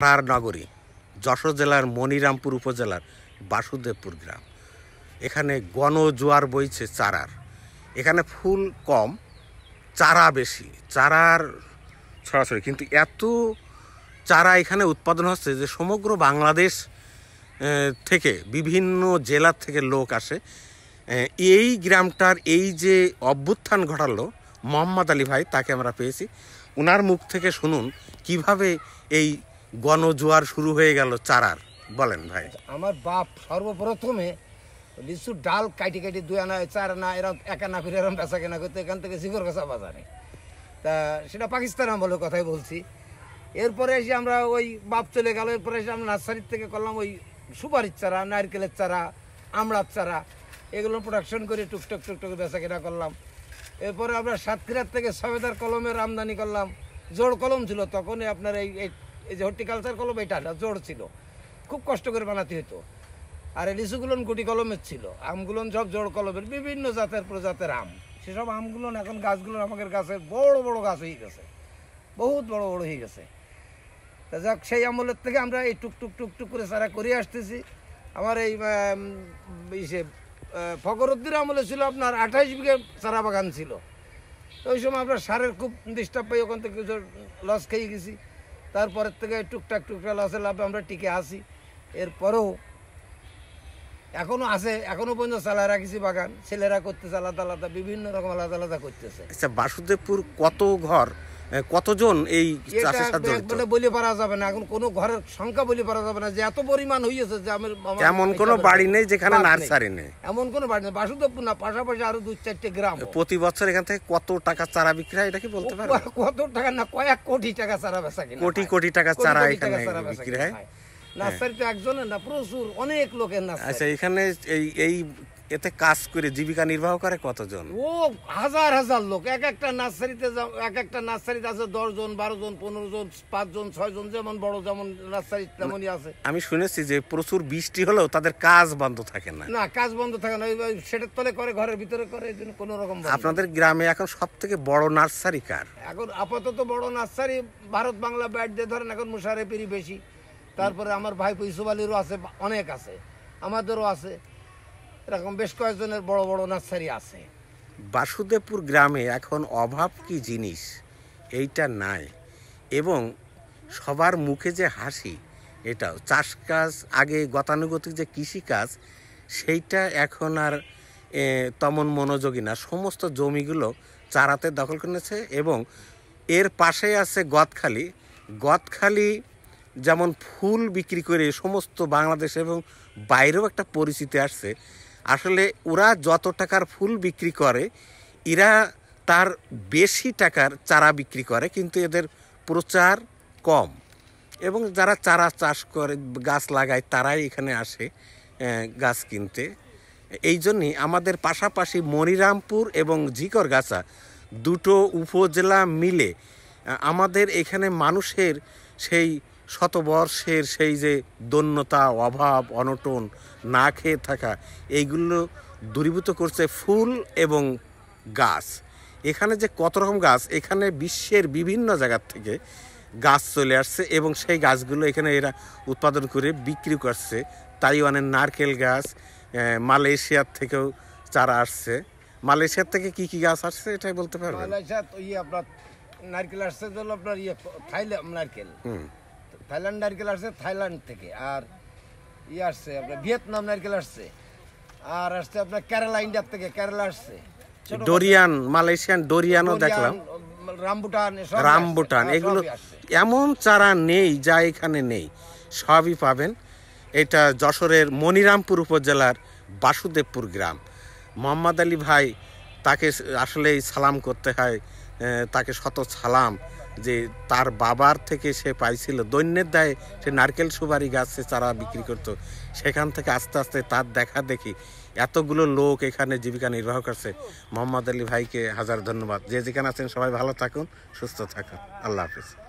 পাড়ার নগরী, যশোর জেলার মনিরামপুর উপজেলার বাসুদেবপুর গ্রাম। এখানে গণ জোয়ার বইছে চারার। এখানে ফুল কম, চারা বেশি। চারার সরাসরি, কিন্তু এত চারা এখানে উৎপাদন হচ্ছে যে সমগ্র বাংলাদেশ থেকে, বিভিন্ন জেলার থেকে লোক আসে। এই গ্রামটার এই যে অভ্যুত্থান ঘটালো মোহাম্মদ আলী ভাই, তাকে আমরা পেয়েছি। ওনার মুখ থেকে শুনুন কীভাবে এই গণজোয়ার শুরু হয়ে গেল চারার। বলেন ভাই। আমার বাপ সর্বপ্রথমে লিচুর ডাল কাটি কাটি দুই আনা, চার আনা, এরম এক আনা ফিরে এরম বেচা কেনা করতে, এখান থেকে শিকর গাছা বাজারে। তা সেটা পাকিস্তান আমলের কথাই বলছি। এরপরে এসে আমরা ওই বাপ চলে গেল, এরপরে এসে আমরা নার্সারির থেকে করলাম ওই সুপারির চারা, নারকেলের চারা, আমড়ার চারা, এগুলো প্রোডাকশন করে টুকটুক টুকটুক বেচা কেনা করলাম। এরপরে আমরা সাতক্ষীরার থেকে সবেদার কলমের আমদানি করলাম। জোড় কলম ছিল, তখনই আপনার এই এই- যে হর্টিকালচার কলম, এটা না জোড় ছিল। খুব কষ্ট করে বানাতে হতো আর এই লিচুগুলোন গুটি কলমের ছিল। আমগুলোন সব জোড় কলমের, বিভিন্ন জাতের প্রজাতের আম। সেসব আমগুলো এখন গাছগুলো আমাদের গাছের বড় বড় গাছ হয়ে গেছে। বহুত বড় বড় হয়ে গেছে। তা যাক, সেই আমলের থেকে আমরা এই টুক টুক টুক টুক করে সারা করে আসতেছি। আমার এই ইসে ফকরুদ্দিন আমলে ছিল আপনার আঠাইশ বিঘে চারা বাগান ছিল। ওই সময় আমরা সারের খুব ডিস্টার্ব পাই, ওখান থেকে লস খেয়ে গেছি। তারপরের থেকে টুকটাক টুকটাক লসের লাভে আমরা টিকে আসি এরপরেও এখনও আছে, এখনও পর্যন্ত চালায় রাখিছি বাগান। ছেলেরা করতেছে আলাদা আলাদা, বিভিন্ন রকম আলাদা আলাদা করতেছে। আচ্ছা বাসুদেবপুর কত ঘর? কতজন এই চাষের সাথে জড়িত? বলে পারা যাবে না। এখন কোনো ঘরের সংখ্যা বলে পারা যাবে না যে এত পরিমাণ হয়েছে যে আমার এমন কোনো বাড়ি নেই যেখানে নার্সারি নেই। এমন কোনো বাড়ি নেই। বাসুদেবপুর না পাশাপাশি আরও দুই চারটে গ্রাম। প্রতি বছর এখান থেকে কত টাকা চারা বিক্রি হয় এটা কি বলতে পারবেন কত টাকা না কয়েক কোটি টাকা চারা বেচা কিনা কোটি কোটি টাকা চারা এখানে বিক্রি হয়। হয়। নার্সারিতে একজনের না প্রচুর অনেক লোকের আচ্ছা নার্সারি এখানে এই এই এতে কাজ করে জীবিকা নির্বাহ করে কতজন? ও হাজার হাজার লোক। এক একটা নার্সারিতে এক একটা নার্সারিতে আছে দশ জন বারো জন পনেরো জন পাঁচ জন ছয় জন যেমন বড় যেমন নার্সারি তেমনই আছে। আমি শুনেছি যে প্রচুর বৃষ্টি হলেও তাদের কাজ বন্ধ থাকে না। না কাজ বন্ধ থাকে না। ওই- সেটার তলে করে ঘরের ভিতরে করে এই জন্য কোনো রকম আপনাদের গ্রামে এখন সব থেকে বড় নার্সারি কার? এখন আপাতত বড় নার্সারি ভারত বাংলা ব্যাট দিয়ে ধরেন এখন মুশারেফেরই বেশি। তারপরে আমার ভাই ইসুফ আলীরও আছে অনেক আছে। আমাদেরও আছে। এরকম বেশ কয়েকজনের বড় বড় নার্সারি আছে। বাসুদেবপুর গ্রামে এখন অভাব কি জিনিস? এইটা নাই। এবং সবার মুখে যে হাসি, এটাও। চাষ কাজ আগে গতানুগতিক যে কৃষিকাজ, সেইটা এখন আর তেমন মনোযোগী না। সমস্ত জমিগুলো চারাতে দখল করে নিয়েছে এবং এর পাশে আছে গদখালি। গদখালি যেমন ফুল বিক্রি করে সমস্ত বাংলাদেশ এবং বাইরেও একটা পরিচিতি আসছে। আসলে ওরা যত টাকার ফুল বিক্রি করে, এরা তার বেশি টাকার চারা বিক্রি করে, কিন্তু এদের প্রচার কম। এবং যারা চারা চাষ করে, গাছ লাগায়, তারাই এখানে আসে গাছ কিনতে। এই জন্যই আমাদের পাশাপাশি মনিরামপুর এবং ঝিকরগাছা দুটো উপজেলা মিলে আমাদের এখানে মানুষের সেই শতবর্ষের সেই যে দন্যতা অভাব অনটন না খেয়ে থাকা এইগুলো দূরীভূত করছে ফুল এবং গাছ। এখানে যে কত রকম গাছ এখানে বিশ্বের বিভিন্ন জায়গার থেকে গাছ চলে আসছে এবং সেই গাছগুলো এখানে এরা উৎপাদন করে বিক্রি করছে। তাইওয়ানের নারকেল গাছ মালয়েশিয়ার থেকেও চারা আসছে। মালয়েশিয়ার থেকে কি কি গাছ আসছে এটাই বলতে পারবেন? মালয়েশিয়া তো ইয়ে আপনার নারকেল আসছে আপনার ইয়ে থাইল্যান্ড নারকেল। হুম। থাইল্যান্ড নারকেল আসছে থাইল্যান্ড থেকে আর ইয়ে আসছে আপনার ভিয়েতনাম নারকেল আসছে আর আসছে আপনার কেরালা ইন্ডিয়ার থেকে কেরালা আসছে। ডোরিয়ান মালয়েশিয়ান ডোরিয়ানও দেখলাম। রামবুটান রামবুটান এগুলো এমন চারা নেই যা এখানে নেই সবই পাবেন। এটা যশোরের মনিরামপুর উপজেলার বাসুদেবপুর গ্রাম। মোহাম্মদ আলী ভাই তাকে আসলেই সালাম করতে হয় তাকে শত সালাম যে তার বাবার থেকে সে পাইছিল। দৈন্যের দায়ে সে নারকেল সুপারি গাছে চারা বিক্রি করতো। সেখান থেকে আস্তে আস্তে তার দেখা দেখি এতগুলো লোক এখানে জীবিকা নির্বাহ করছে। মোহাম্মদ আলী ভাইকে হাজার ধন্যবাদ। যে যেখানে আছেন সবাই ভালো থাকুন, সুস্থ থাকুন। আল্লাহ হাফিজ।